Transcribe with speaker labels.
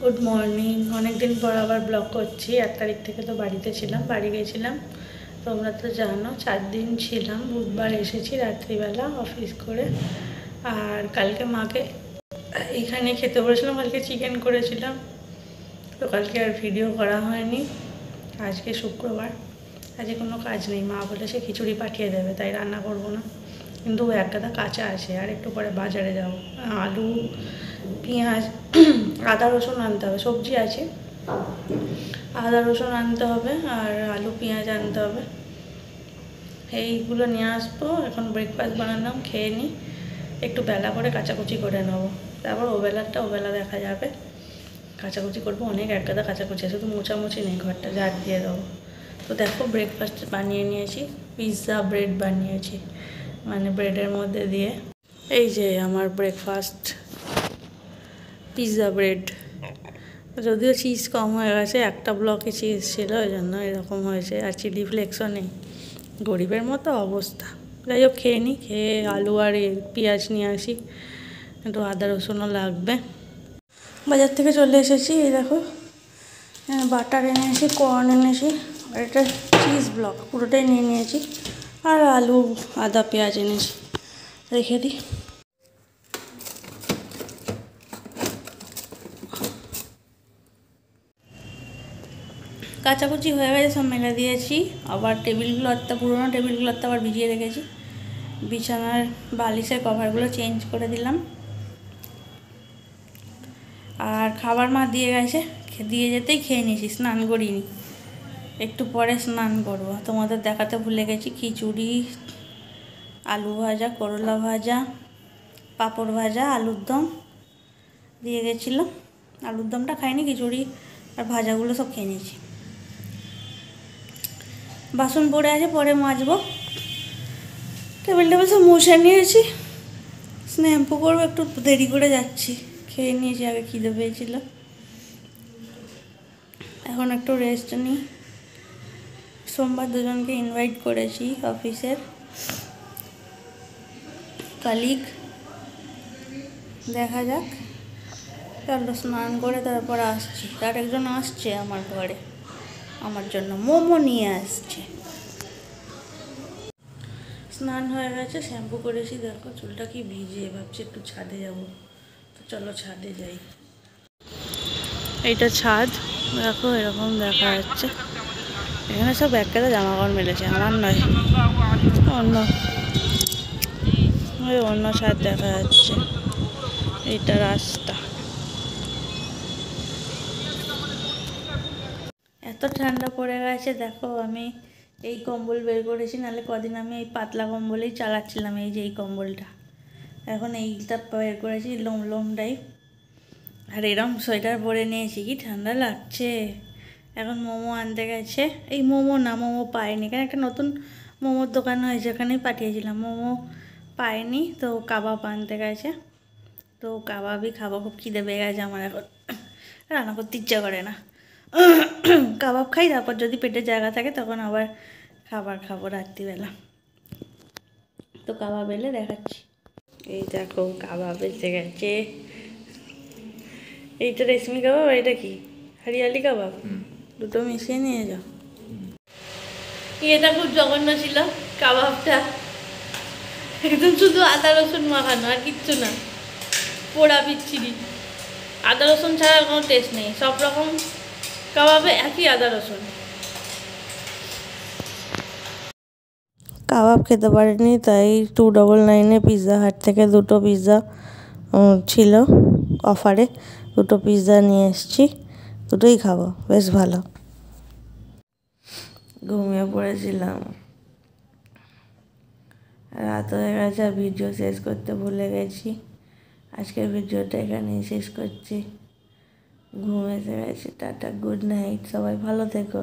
Speaker 1: Good morning অনেকদিন পর আবার ব্লগ করছি। এক তারিখ থেকে তো বাড়িতে ছিলাম, বাড়ি গেছিলাম। তোমরা তো জানো, চার দিন ছিলাম। বুধবার এসেছি রাত্রিবেলা অফিস করে। আর কালকে মাকে এখানে খেতে বলেছিলাম কালকে চিকেন করেছিলাম। তো কালকে আর ভিডিও করা হয়নি। আজকে শুক্রবার। আজকে কোনো কাজ নেই। মা বলেছে খিচুড়ি পাঠিয়ে দেবে, তাই রান্না করব না। কিন্তু এক গাদা কাঁচা আছে, আর একটু পরে বাজারে যাব। আলু পেঁয়াজ, আদা, রসুন আনতে হবে, সবজি আছে। আদা, রসুন আনতে হবে আর আলু, পেঁয়াজ আনতে হবে। এইগুলো নিয়ে আসব, এখন ব্রেকফাস্ট বানালাম, খেয়ে নিই একটু বেলা করে কাচাকুচি করে নেব। তারপর ওবেলারটা ওবেলা দেখা যাবে। কাচাকুচি করব, অনেক এক গাদা কাচাকুচি শুধু মোচামুচি নেই ঘরটা, ঝাড় দিয়ে দেবো। তো দেখো ব্রেকফাস্ট বানিয়ে নিয়েছি পিৎজা ব্রেড বানিয়েছি মানে ব্রেডের মধ্যে দিয়ে। এই যে আমার ব্রেকফাস্ট পিৎজা ব্রেড যদিও চিজ কম হয়ে গেছে, একটা ব্লকে চিজ ছিল, ওই জন্য এরকম হয়েছে। আর চিলি ফ্লেক্সও নেই। গরিবের মতো অবস্থা। যাই হোক, খেয়ে নিই খেয়ে আলু আর পেঁয়াজ নিয়ে আসি। একটু আদা, রসুনও লাগবে। বাজার থেকে চলে এসেছি, এই দেখো। বাটার এনেছি কর্ন এনেছি। আর এটা চিজ ব্লক পুরোটাই নিয়ে নিয়েছি। আর আলু, আদা, পেঁয়াজ এনেছি। রেখে দিই কাচাকুচি হয়ে গেছে, সব মেলে দিয়েছি। আবার টেবিল ক্লথটা পুরোনো টেবিল ক্লথটা আবার ভিজিয়ে রেখেছি। বিছানার বালিশের কভারগুলো চেঞ্জ করে দিলাম। আর খাবার মা দিয়ে গেছে দিয়ে যেতেই খেয়ে নিয়েছি, স্নান করিনি। একটু পরে স্নান করব। তোমাদের দেখাতে ভুলে গেছি, খিচুড়ি, আলু ভাজা, করলা ভাজা, পাঁপড় ভাজা, আলুর দম দিয়ে গেছিল আলুর দমটা খাইনি, খিচুড়ি আর ভাজাগুলো সব খেয়ে নিয়েছি। বাসন পড়ে আছে, পরে মাজবো। টেবিল টেবিল সব মুছে নিয়েছি। স্ন্যাম্পু করব, একটু দেরি করে যাচ্ছি। খেয়ে নিয়েছি, আগে খিদে পেয়েছিল। এখন একটু রেস্ট নিই সোমবার দুজনকে ইনভাইট করেছি অফিসের কালিগ দেখা যাক। চলো স্নান করে তারপর আসছি। আর একজন আসছে আমার ঘরে। আমার জন্য মোমো নিয়ে আসছে। স্নান হয়ে গেছে, শ্যাম্পু করেছি। দেখো, চুলটা কি ভিজে, ভাবছি একটু ছাদে যাব। তো চলো ছাদে যাই। এইটা ছাদ। দেখো, এরকম দেখা যাচ্ছে। এখানে সব এক কাদা জামা কাপড় মেলেছে, আমার নয়। অন্য। ওই অন্য ছাদ দেখা যাচ্ছে। এইটা রাস্তা। এত ঠান্ডা পড়ে গেছে, দেখো আমি এই কম্বল বের করেছি, নাহলে কদিন আমি এই পাতলা কম্বলেই চালাচ্ছিলাম, এই যে এই কম্বলটা। এখন এইটা বের করেছি, লোম লোম টাইপ। আর এরম সোয়েটার পরে নিয়েছি, কি ঠান্ডা লাগছে। এখন মোমো আনতে গেছে। এই মোমো না, মোমো পাইনি এখানে একটা নতুন মোমোর দোকান হয়েছে, ওখানেই পাঠিয়েছিলাম। মোমো পাইনি, তো কাবাব আনতে গেছে। তো কাবাবই খাব, খুব খিদে পেয়ে গেছে আমার এখন। রান্না করতে ইচ্ছা করে না। কাবাব খাই তারপর যদি পেটে জায়গা থাকে তখন আবার খাবার খাব রাত্রিবেলা। তো কাবাব এলে দেখাচ্ছি। এই দেখো কাবাব এসে গেছে। এইটা রেশমি কাবাব আর এটা কি? হরিয়ালি কাবাব? দুটো মিশিয়ে নিয়ে যাও। এটা খুব জঘন্য ছিল কাবাবটা। একদম শুধু আদা রসুন মাখানো আর কিচ্ছু না। পোড়া বিচ্ছিরি। আদা রসুন ছাড়া কোনো টেস্ট নেই। সব রকম কাবাবে একই আদা রসুন।
Speaker 2: কাবাব খেতে পারিনি, তাই টু ডবল নাইনে পিৎজা হাট থেকে দুটো পিৎজা ছিল অফারে দুটো পিৎজা নিয়ে এসেছি, দুটোই খাব, বেশ ভালো। ঘুমিয়ে পড়েছিলাম। রাত হয়ে গেছে, আর ভিডিও শেষ করতে ভুলে গেছি। আজকের ভিডিওটা এখানেই শেষ করছি। ঘুম এসে গেছে টাটা গুড নাইট সবাই ভালো থেকো।